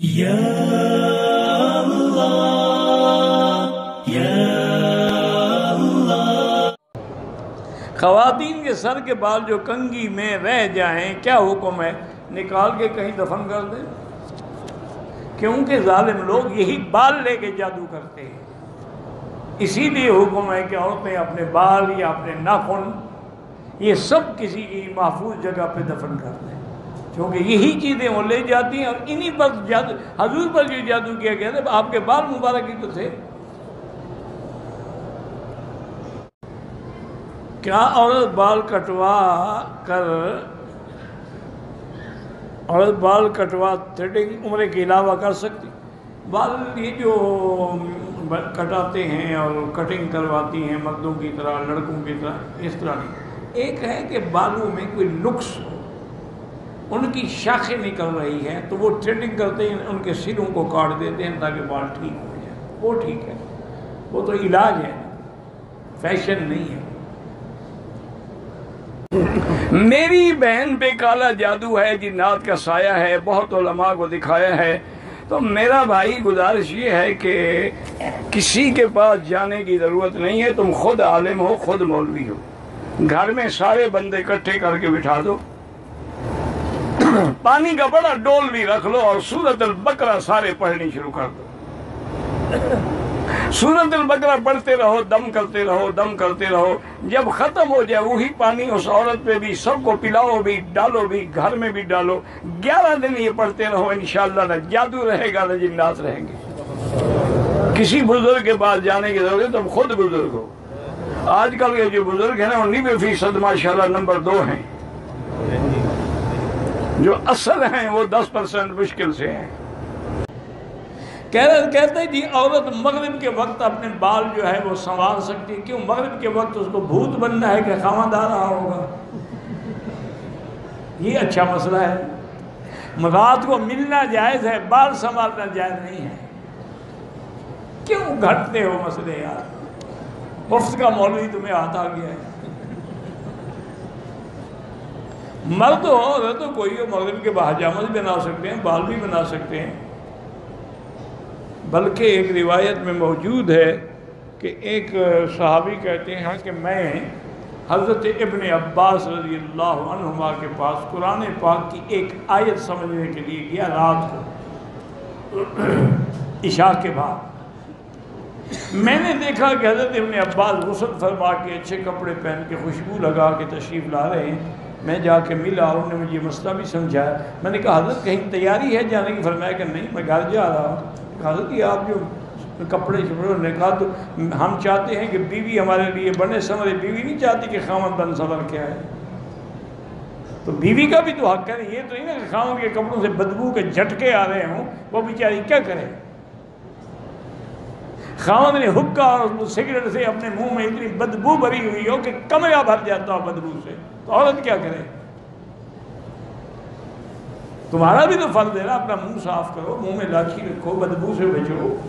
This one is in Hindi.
खातन के सर के बाल जो कंगी में रह जाएँ, क्या हुक्म है? निकाल के कहीं दफन कर दें? क्योंकि जालिम लोग यही बाल लेके जादू करते हैं। इसीलिए हुक्म है कि औरतें अपने बाल या अपने नाखून, ये सब किसी की महफूज जगह पे दफन कर दें। क्योंकि यही चीज़ें वो ले जाती हैं और इन्हीं पर जादू, हजूर पर जो जादू किया गया था, आपके बाल मुबारक ही तो थे। क्या औरत बाल कटवा कर, औरत बाल कटवा थ्रेडिंग उम्र के अलावा कर सकती? बाल ये जो कटाते हैं और कटिंग करवाती हैं, मर्दों की तरह, लड़कों की तरह, इस तरह नहीं। एक है कि बालों में कोई नुक्स हो। उनकी शाखें निकल रही हैं तो वो थ्रेडिंग करते हैं, उनके सिरों को काट देते हैं ताकि बाल ठीक हो जाए। वो ठीक है। वो तो इलाज है। फ़ैशन नहीं है। मेरी बहन पे काला जादू है, जिन्नात का साया है, बहुत उलमा को दिखाया है। तो मेरा भाई गुजारिश ये है कि किसी के पास जाने की ज़रूरत नहीं है। तुम खुद आलिम हो, खुद मौलवी हो। घर में सारे बंदे इकट्ठे करके बिठा दो। पानी का बड़ा डोल भी रख लो और सूरत बकरा सारे पढ़नी शुरू कर दो। सूरत बकरा पढ़ते रहो, दम करते रहो, दम करते रहो। जब खत्म हो जाए, वही पानी उस औरत पे भी, सबको पिलाओ भी, डालो भी, घर में भी डालो। ग्यारह दिन ये पढ़ते रहो, इंशाल्लाह न जादू रहेगा, न जिन्नात रहेंगे। किसी बुज़ुर्ग के पास जाने की ज़रूरत, तुम खुद बुज़ुर्ग हो। आजकल के जो बुज़ुर्ग है ना वो नब्बे फ़ीसद माशाला नंबर दो हैं। जो असल हैं, वो दस परसेंट मुश्किल से हैं। कह कहते जी, औरत मगरब के वक्त अपने बाल जो है वो संवार सकती है। क्यों? मगरब के वक्त उसको भूत बनना है कि खामादा रहा होगा। ये अच्छा मसला है। रात को मिलना जायज़ है, बाल संभालना जायज़ नहीं है। क्यों घटते हो मसले यार? मुफ़्त का मौलवी तुम्हें हाथ आ गया है। मर्द हो औरत तो कोई हो, मगरब के बहाजामत भी बना सकते हैं, बाल भी बना सकते हैं। बल्कि एक रिवायत में मौजूद है कि एक सहाबी कहते हैं कि मैं हज़रत इबन अब्बास रज़ी अल्लाह के पास कुरान पाक की एक आयत समझने के लिए गया रात को, इशा के बाद। मैंने देखा कि हज़रत इबन अब्बास गुसल फरमा के अच्छे कपड़े पहन के खुशबू लगा के तशरीफ़ ला रहे हैं। मैं जाके मिला, उन्होंने मुझे मसला भी समझाया। मैंने कहा, हज़रत, कहीं तैयारी है जाने की? फरमाया कि नहीं, मैं घर जा रहा हूँ। कहा कि आप जो कपड़े शपड़े ने कहा तो हम चाहते हैं कि बीवी हमारे लिए बने समरे बीवी नहीं चाहती कि खामन बन समर क्या है तो बीवी का भी तो हक है ये तो नहीं ना खामन के कपड़ों से बदबू के झटके आ रहे हों, वो बेचारी क्या करे? खामन ने हुक्का और सिगरेट से अपने मुँह में इतनी बदबू भरी हुई हो कि कमरा भर जाता हो बदबू से। तो औरत क्या करे? तुम्हारा भी तो फ़र्ज़ है ना, अपना मुँह साफ़ करो, मुँह में लाठी रखो, बदबू से बचो।